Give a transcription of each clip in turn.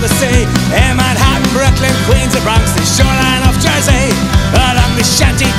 the sea. In Manhattan, Brooklyn, Queens, the Bronx, the shoreline of Jersey. Along the shanty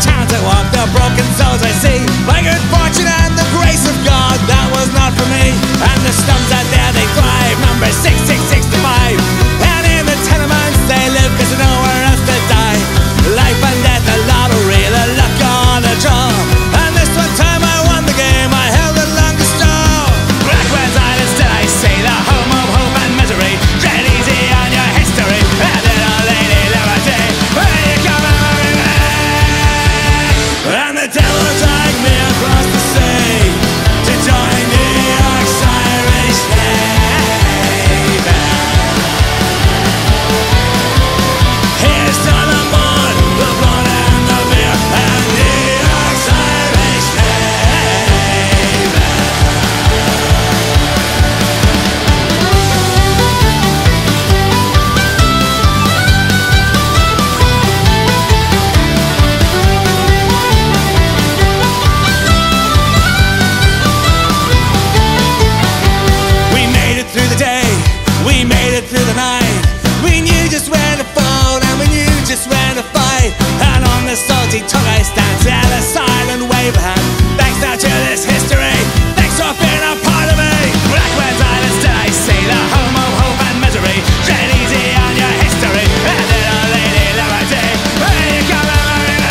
through the night. We knew just where to fall and we knew just where to fight. And on the salty tongue I stand there, the silent wave of hand. Thanks now to this history, thanks for being a part of me. Black where silence did I see the homo, hope and misery. Tread easy on your history, and then a lady liberty Where you come and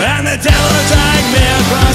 And the devil dragged me across.